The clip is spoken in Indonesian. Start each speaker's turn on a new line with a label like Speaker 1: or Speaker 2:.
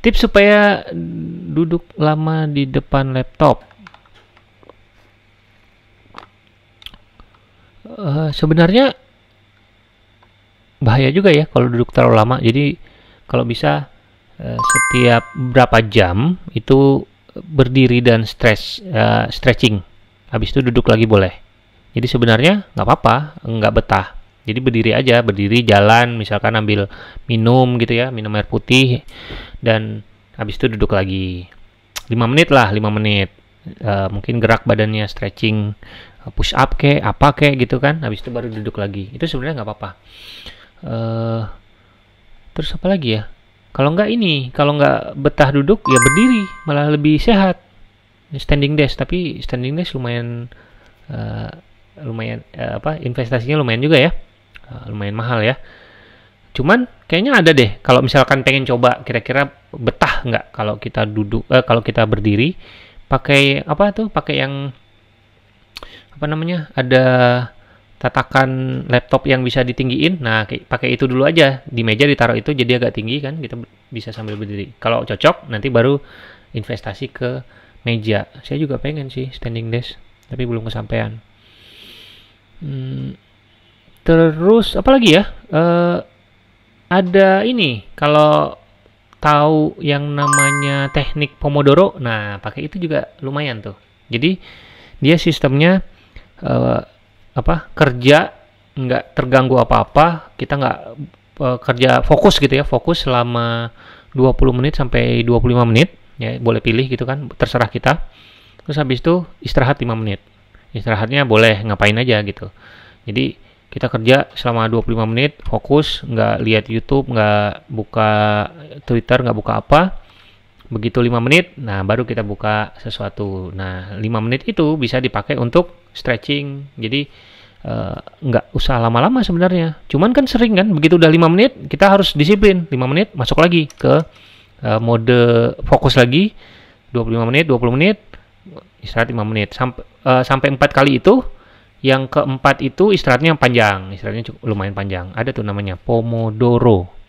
Speaker 1: tips supaya duduk lama di depan laptop. Uh, sebenarnya bahaya juga ya kalau duduk terlalu lama. Jadi kalau bisa uh, setiap berapa jam itu berdiri dan stress uh, stretching. Habis itu duduk lagi boleh. Jadi sebenarnya nggak apa-apa nggak betah. Jadi berdiri aja berdiri jalan misalkan ambil minum gitu ya minum air putih dan habis itu duduk lagi. 5 menit lah 5 menit. Uh, mungkin gerak badannya stretching push up ke apa ke gitu kan. Habis itu baru duduk lagi. Itu sebenarnya nggak apa-apa. Uh, terus apa lagi ya? Kalau nggak ini kalau nggak betah duduk ya berdiri malah lebih sehat. Standing desk tapi standing desk lumayan uh, lumayan uh, apa investasinya lumayan juga ya. Uh, lumayan mahal ya cuman kayaknya ada deh kalau misalkan pengen coba kira-kira betah nggak kalau kita duduk uh, kalau kita berdiri? Pakai apa tuh? Pakai yang apa namanya? Ada tatakan laptop yang bisa ditinggiin? Nah pakai itu dulu aja. Di meja ditaruh itu jadi agak tinggi kan kita bisa sambil berdiri. Kalau cocok nanti baru investasi ke meja. Saya juga pengen sih standing desk tapi belum kesampaian. Hmm, terus apa lagi ya? Uh, ada ini kalau tahu yang namanya teknik pomodoro nah pakai itu juga lumayan tuh. Jadi dia sistemnya uh, apa kerja nggak terganggu apa-apa kita nggak uh, kerja fokus gitu ya fokus selama 20 menit sampai 25 menit ya boleh pilih gitu kan terserah kita. Terus habis itu istirahat 5 menit. Istirahatnya boleh ngapain aja gitu. Jadi kita kerja selama 25 menit fokus nggak lihat YouTube nggak buka Twitter nggak buka apa. Begitu 5 menit nah baru kita buka sesuatu. Nah 5 menit itu bisa dipakai untuk stretching. Jadi uh, nggak usah lama-lama sebenarnya. Cuman kan sering kan begitu udah 5 menit kita harus disiplin. 5 menit masuk lagi ke uh, mode fokus lagi. 25 menit 20 menit istirahat 5 menit. Sampai uh, sampai 4 kali itu yang keempat itu istirahatnya yang panjang. Istirahatnya cukup lumayan panjang. Ada tuh namanya pomodoro